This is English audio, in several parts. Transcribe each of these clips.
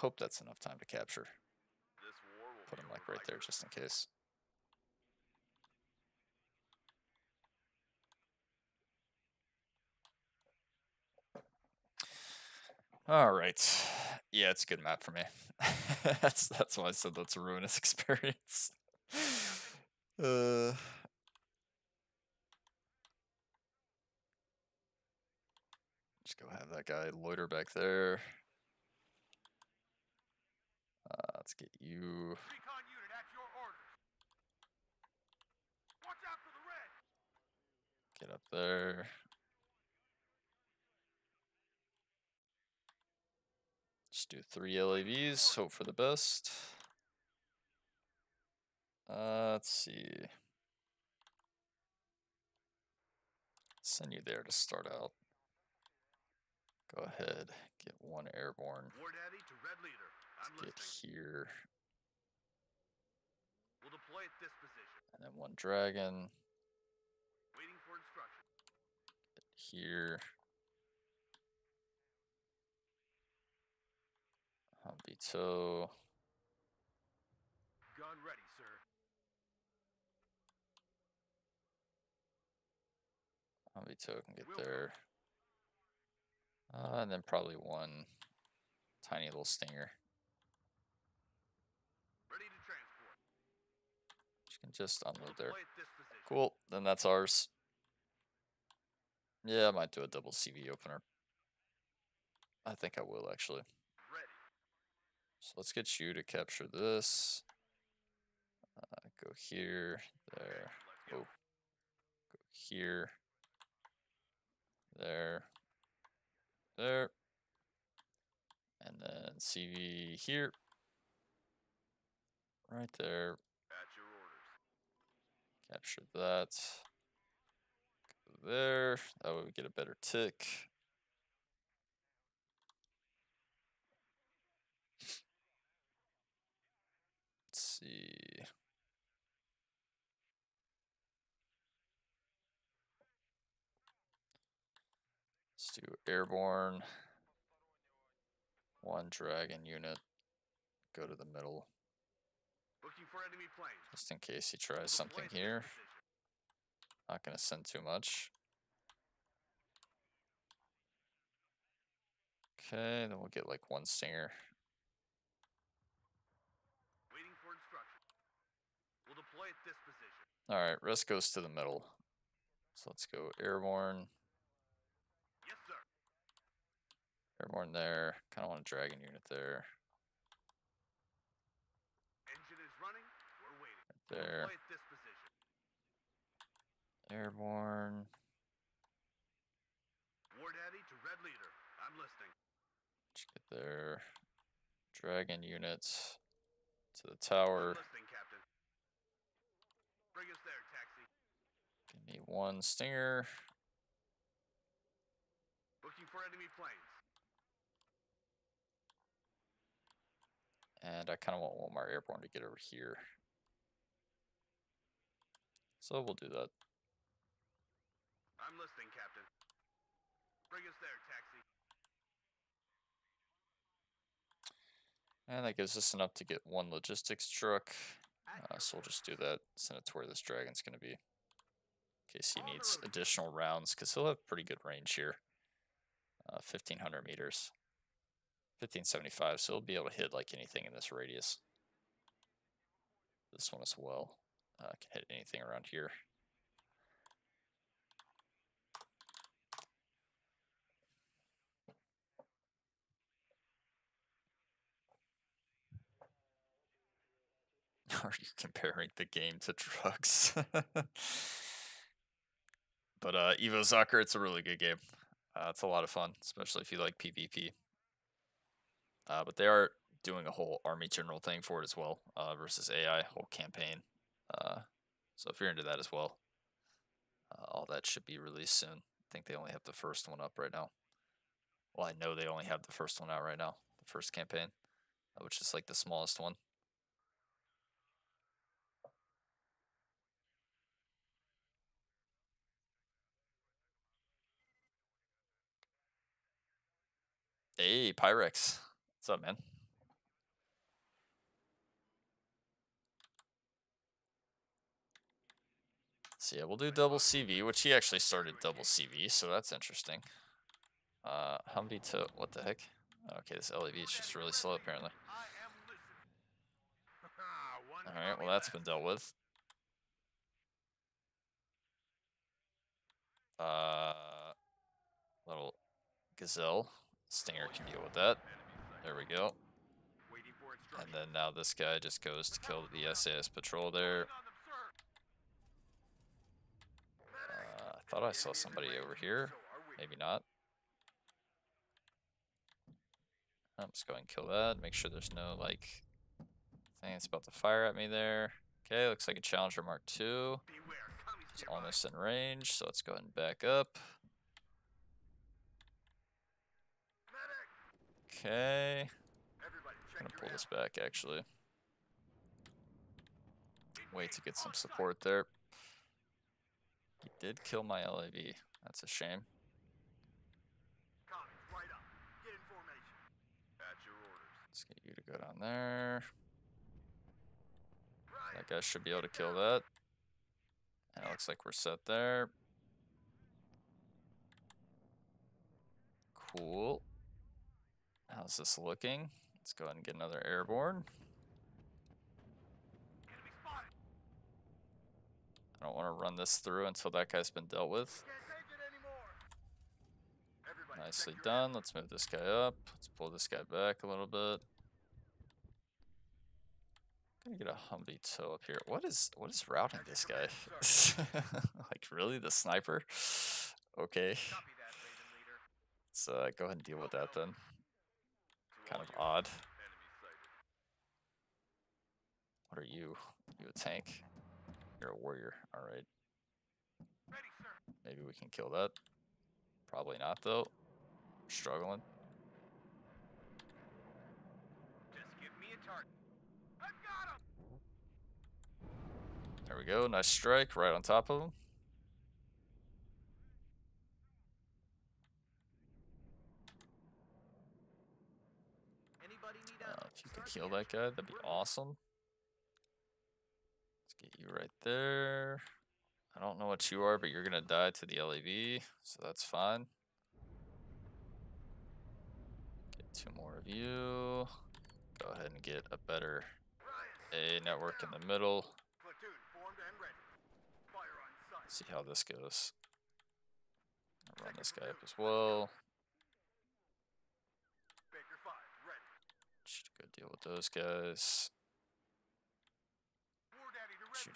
hope that's enough time to capture. This war will Put him like right there just in case. All right. Yeah, it's a good map for me. that's that's why I said that's a ruinous experience. uh Just go have that guy loiter back there. Uh, let's get you. Recon unit at your orders. Watch out for the red. Get up there. Just do three LAVs. Hope for the best. Uh, let's see. Send you there to start out. Go ahead. Get one airborne. War Daddy to red leader. Get here. We'll deploy at this position. And then one dragon. Waiting for instruction. Here. Humpito. Gun ready, sir. Humpito can get Will there. Uh, and then probably one tiny little stinger. Ready to transport. You can just unload there. deploy at this position. Cool. Then that's ours. Yeah, I might do a double CV opener. I think I will actually. So let's get you to capture this. Uh, go here, there, oh, go here, there, there, and then CV here, right there. Capture that. Go there. That way we get a better tick. Let's see. Let's do airborne. One dragon unit. Go to the middle, Looking for enemy planes. Just in case he tries something here. Not gonna send too much. Okay, then we'll get like one stinger. Waiting for instruction. We'll deploy at this position. Alright, rest goes to the middle. So let's go airborne. Yes, sir. Airborne there. Kinda want a dragon unit there. Engine is running. We're waiting. Right We'll there. deploy at this position. Airborne. War Daddy to red leader. I'm listening. Let's get there. Dragon units to the tower. Bring us there, taxi. Give me one stinger. Looking for enemy planes. And I kind of want Walmart Airborne to get over here. So we'll do that. I'm listening, Captain. Bring us there, taxi. And that gives us enough to get one logistics truck. Uh, so we'll just do that. Send it to where this dragon's going to be. In case he needs additional rounds, because he'll have pretty good range here. Uh, 1500 meters. 1575, so he'll be able to hit like anything in this radius. This one as well. Uh, can hit anything around here. Are you comparing the game to drugs? but uh, Evo Soccer, it's a really good game. Uh, it's a lot of fun, especially if you like PvP. Uh, but they are doing a whole army general thing for it as well, uh, versus AI, whole campaign. Uh, so if you're into that as well, uh, all that should be released soon. I think they only have the first one up right now. Well, I know they only have the first one out right now, the first campaign, uh, which is like the smallest one. Hey, Pyrex. What's up, man? So yeah, we'll do double CV, which he actually started double CV, so that's interesting. Uh, Humvee to what the heck? Okay, this LAV is just really slow apparently. I am listening. One All right, well that's been dealt with. Uh, little gazelle stinger can deal with that. There we go. And then now this guy just goes to kill the SAS patrol there. Calling on them, sir. Medic! Uh, I thought I saw somebody over here. Maybe not. I'm just going to kill that. Make sure there's no like thing that's about to fire at me there. Okay, looks like a Challenger Mark II. It's almost in range, so let's go ahead and back up. Okay, Everybody, check gonna pull this back actually. Wait to get some support there. He did kill my LAV. That's a shame. Right up. Get in formation. At your orders. Let's get you to go down there. That guy should be able to kill that. And it looks like we're set there. Cool. How's this looking? Let's go ahead and get another airborne. enemy spotted. I don't want to run this through until that guy's been dealt with. Nicely done. Let's move this guy up. Let's pull this guy back a little bit. I'm Gonna get a Humvee tow up here. What is what is routing this guy? like really, the sniper? Okay, let's uh, go ahead and deal with that then. Kind of odd. What are you? You a tank? You're a warrior. All right. Ready, sir. Maybe we can kill that. Probably not though. Struggling. Just give me a target. I've got him. There we go. Nice strike right on top of him. Anybody need Uh, if you could kill that guy, that'd be awesome. Get you right there. I don't know what you are, but you're gonna die to the LAV, so that's fine. Get two more of you. Go ahead and get a better A network in the middle. See how this goes. Run this guy up as well. Baker 5. Should go deal with those guys. War Daddy to Should red go leader. kill I am that. listening. Ah, I'm hit. Let's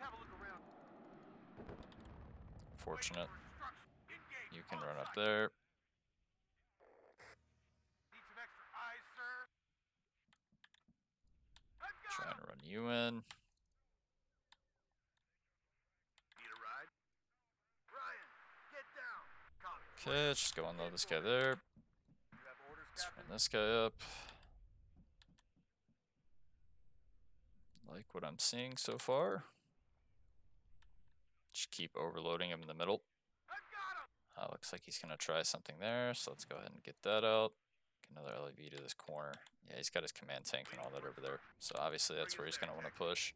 have a look around. Waiting Fortunate. You can run up there. Trying to run you in. Get. Okay, let's just go unload this guy there. This guy up. Like what I'm seeing so far. Just keep overloading him in the middle. Uh, looks like he's gonna try something there, so let's go ahead and get that out. Get another LAV to this corner. Yeah, he's got his command tank and all that over there. So obviously that's where he's gonna want to push.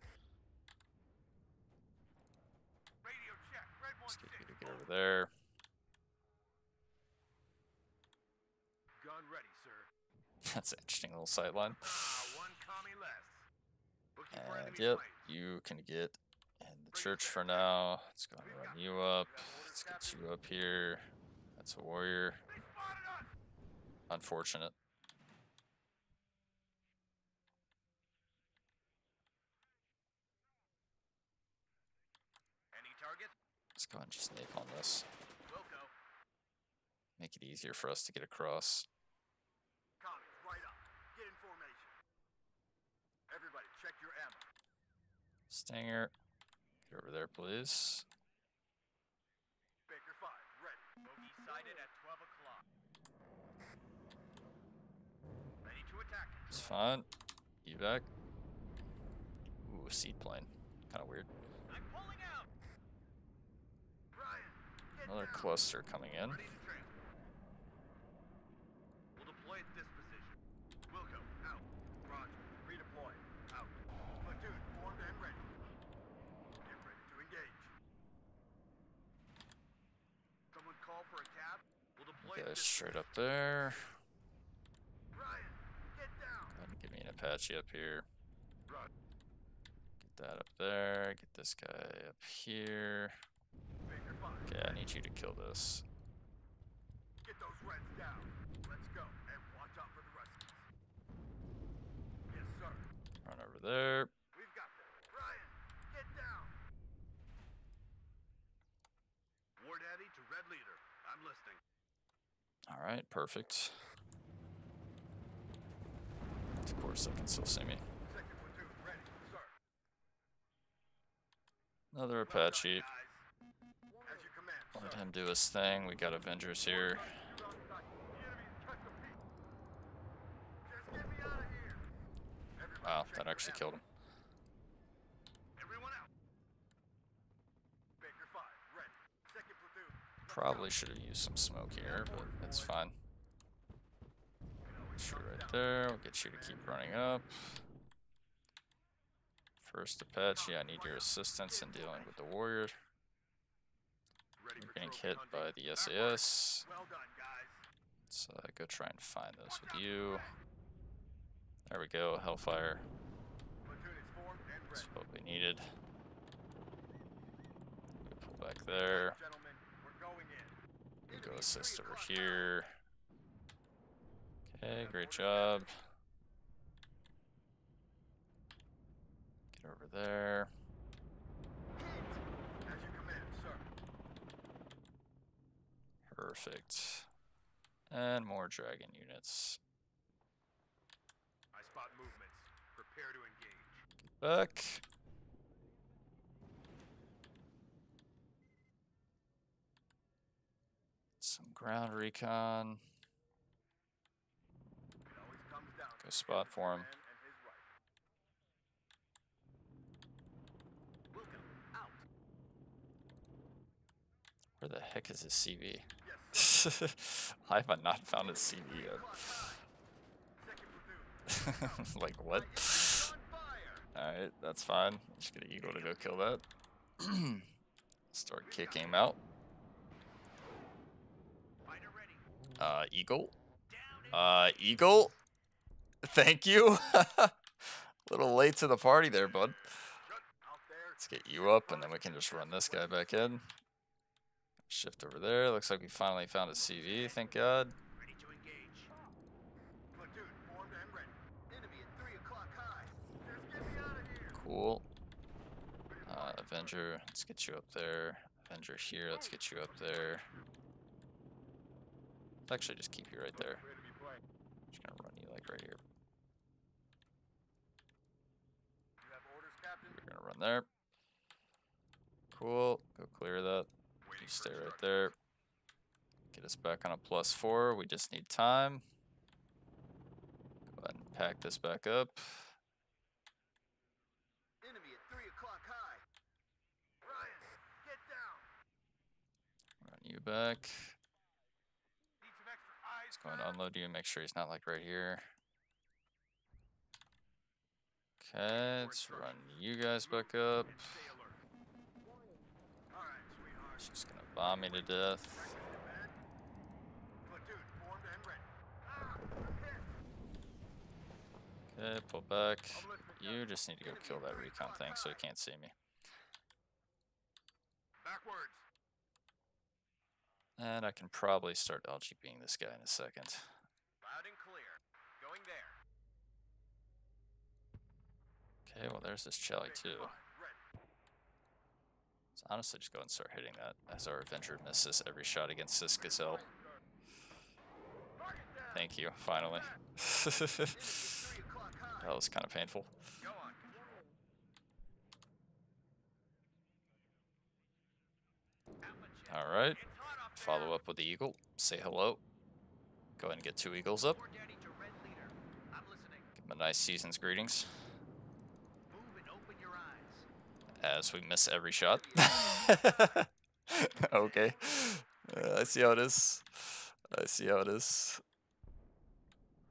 Let's get you to get over there. Gun ready, sir. That's an interesting little sightline. Ah, one commie less. Looking for And yep, you can get in the church for now. Let's go and run you up. Let's get you up here. That's a warrior. They spotted us. Unfortunate. Let's go and just napalm this. Make it easier for us to get across. Commies, right up. Get in formation. Everybody, check your ammo. Stinger. Get over there, please. Baker 5, ready. Bogey sighted at 12 o'clock. Ready to attack. It's fine. Evac. Ooh, a SEAD plane. Kind of weird. I'm pulling out. Ryan, Another down. cluster coming in. Ready to trail. We'll deploy at this position. Wilco, out. Roger. Guys straight up there. Ryan, get. Go ahead and give me an Apache up here. Get that up there. Get this guy up here. Okay, I need you to kill this. Get those Reds down. Let's go. And watch out for the rest. Yes, sir. Run over there. We've got them. Ryan, get down. War Daddy to Red Leader. I'm listening. All right, perfect. Of course, they can still see me. Another Apache. Let him do his thing. We got Avengers here. Wow, that actually killed him. Everyone out. Baker 5, ready. Second platoon. Let's Probably should have used some smoke here, but that's fine. Shoot right there. We'll get you to keep running up. First Apache, I need your assistance in dealing with the warrior. You're getting hit by the SAS. Let's uh, go try and find those with you. There we go, Hellfire. That's what we needed. Pull back there. Gentlemen, we're going in. We Enemy go assist over here. Okay, great job. Get over there. Hit. As you command, sir. Perfect. And more dragon units. I spot movements. Prepare to engage. Back. Some ground recon. Go spot for him. Where the heck is his CV? I have not found his CV yet? like what? Alright, that's fine. I'm Just an eagle to go kill that. Start kicking him out. Fighter ready. Uh, eagle. Uh, eagle. Thank you. A little late to the party there, bud. Shut out there. Let's get you up, and then we can just run this guy back in. Shift over there. Looks like we finally found a CV. Thank God. Ready to engage. Platoon formed and ready. Enemy at three o'clock high. Just get me out of here. Cool. Uh, Avenger, let's get you up there. Avenger here, let's get you up there. Let's actually just keep you right there. Just gonna run you like right here. You have orders, Captain. You're gonna run there. Cool. Go clear that. You stay right there. Get us back on a plus four. We just need time. Go ahead and pack this back up. Enemy at three o'clock high. Ryan, get down. Run you back. Need some extra eyes. Going to unload you. Make sure he's not like right here. Okay, let's run you guys back up. And stay alert. All right, sweetheart. She's gonna bomb me to death. Practice it, man. Platoon formed and ready. Ah. Okay, pull back. You just need to go kill that recon thing so he can't see me. Backwards. And I can probably start LGBing this guy in a second. Loud and clear. Going there. Okay, well there's this Baker too. So honestly, just go ahead and start hitting that as our Avenger misses every shot against this Gazelle. Thank you, finally. Enemy at three o'clock high. that was kind of painful. Go on. All right, It's hot up follow up with the Eagle. Say hello. Go ahead and get two Eagles up. War Daddy to Red Leader. I'm listening. Give him a nice season's greetings. Move and open your eyes. As we miss every shot. okay. Uh, I see how it is. I see how it is.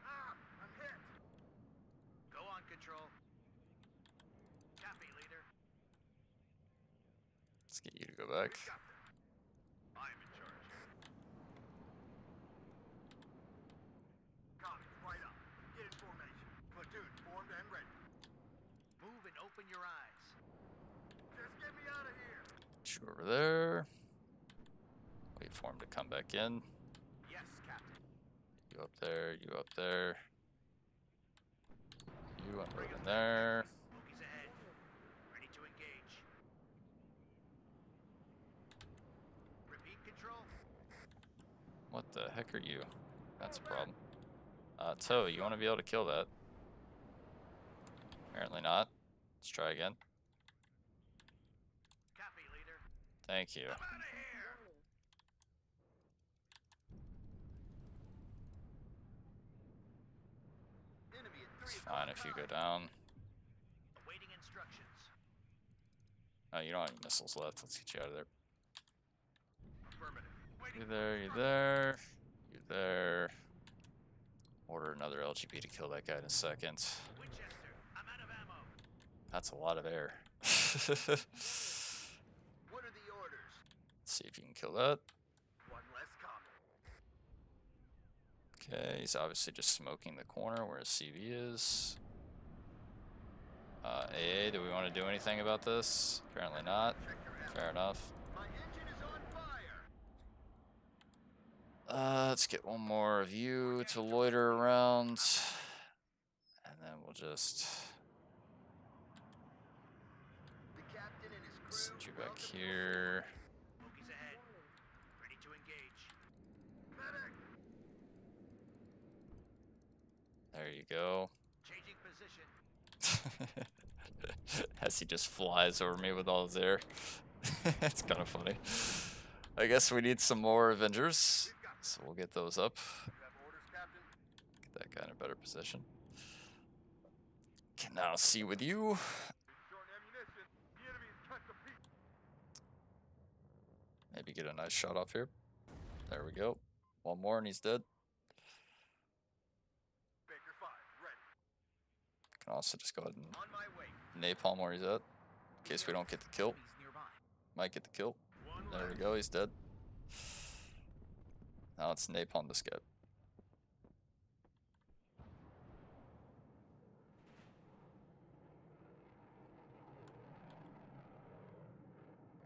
Ah, I'm hit. Go on, control. Copy, leader. Let's get you to go back. We got this. I'm in charge. Open your eyes. Just get me out of here. Shoot over there. Wait for him to come back in. Yes, Captain. You up there, you up there. You, I'm moving there. Smokies ahead. Ready to engage. Repeat control. What the heck are you? That's a problem. Uh, TOW, you want to be able to kill that? Apparently not. Let's try again. Copy, leader. Thank you. I'm out of here. Enemy at It's fine if you go down. Oh, you don't have any missiles left. Let's get you out of there. Affirmative. You there, you there, you there. Order another LGB to kill that guy in a second. Winchester, I'm out of ammo. That's a lot of air. What are the orders? See if you can kill that. One less. Okay, he's obviously just smoking the corner where his CV is. Uh, AA, do we want to do anything about this? Apparently not. Check your ammo. Fair enough. My engine is on fire. Uh, let's get one more of you to loiter around. And then we'll just The captain and his crew. send you back here. Smokies ahead. Ready to engage. Medic. There you go. Changing position. As he just flies over me with all his air. it's kind of funny. I guess we need some more Avengers. So we'll get those up. You have orders, Captain? Get that guy in a better position. Can now see with you. Short ammunition. The enemy is cut to pieces. Maybe get a nice shot off here. There we go. One more and he's dead. Baker 5, ready. Can also just go ahead and On my way. napalm where he's at. In case we don't get the kill. Might get the kill. There we go, he's dead. Now let's napalm this guy.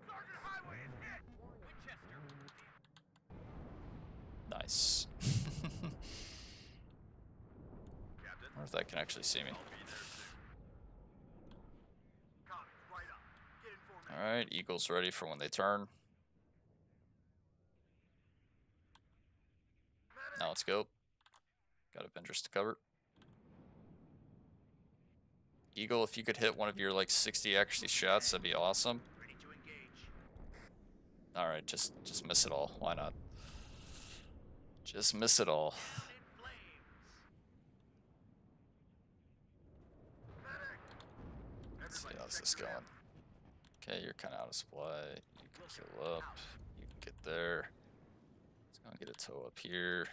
Sergeant Highway is hit. Winchester. Nice. Captain. wonder if that can actually see me. I'll be there soon. Commons, right up. Get in formation. Alright, Eagle's ready for when they turn. Now let's go. Got Avengers to cover. Eagle, if you could hit one of your like 60 accuracy shots, that'd be awesome. Engage. Alright, just just miss it all. Why not? Just miss it all. Let's see how's this going. Okay, you're kind of out of supply. You can heal up. You can get there. Let's go and get a TOW up here.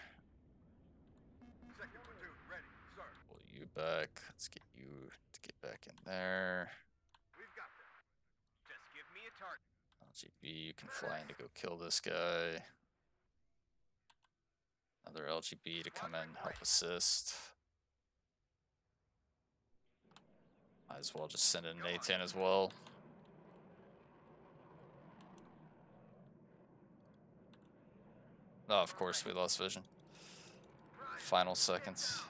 Pull you back. Let's get you to get back in there. LGB, you can fly in to go kill this guy. Another LGB to come in, help assist. Might as well just send in Nathan as well. Oh, of course, we lost vision. Final seconds.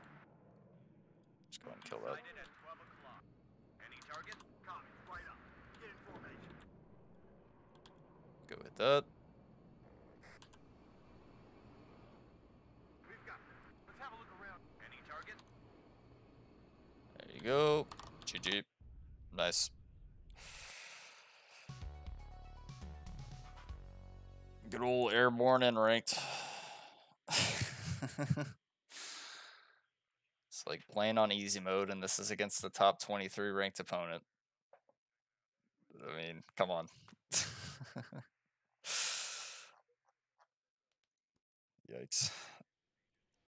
Just go ahead and kill that. Sighted at 12 o'clock. Any target? Commons, right up. Get in formation. Go hit that. There you go. GG. Nice. Good old airborne and ranked. it's like playing on easy mode, and this is against the top 23 ranked opponent. I mean, come on. Yikes.